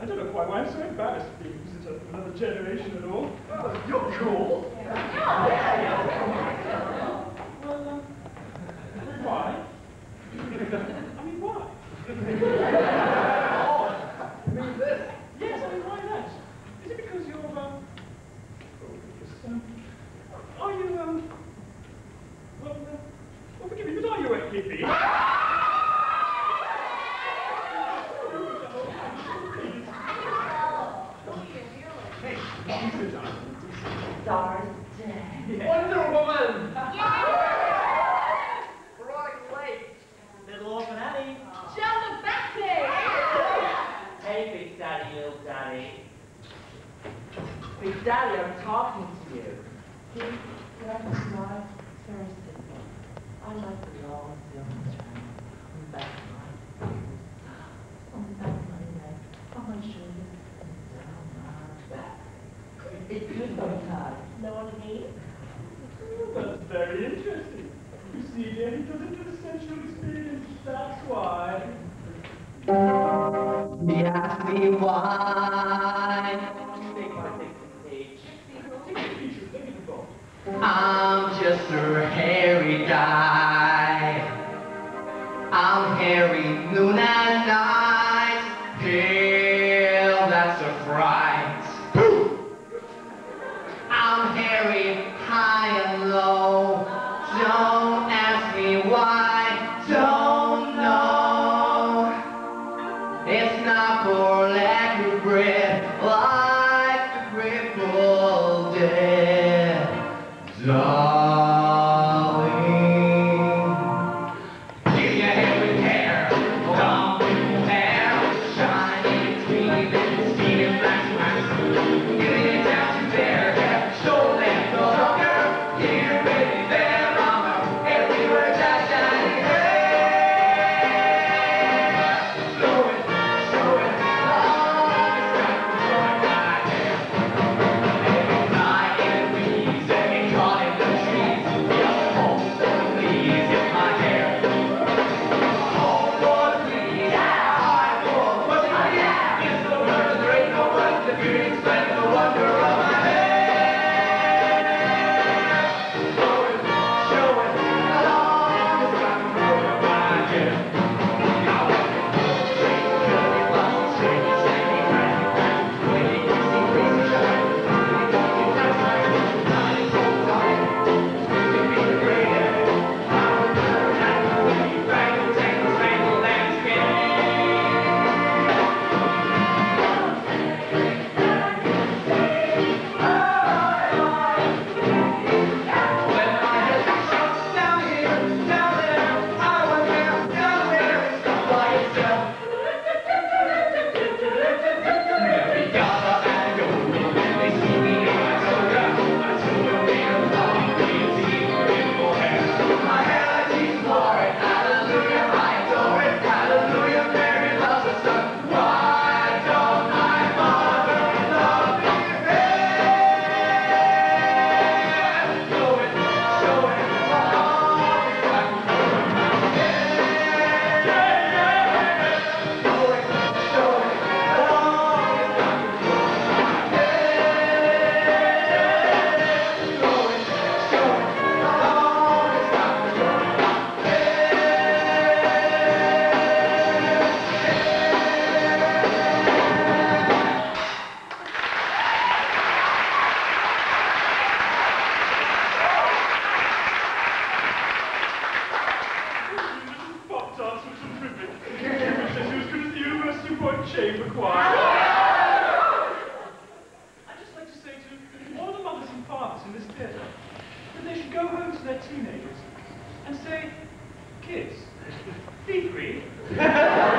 I don't know why, why I'm so embarrassed being of another generation at all. Oh, you're cool. well, um, why? I mean, why? But Daddy, I'm talking to you. He left my parents I like the law of the old child. On the back of my On the back of my neck. On my shoulders. And down my back. It's good sometimes. Know what I mean? That's very interesting. You see, Danny doesn't do the sensual experience. That's why. He asked me why. Mr. Harry died. I'm Harry Noonan. teenagers and say, kids, be free.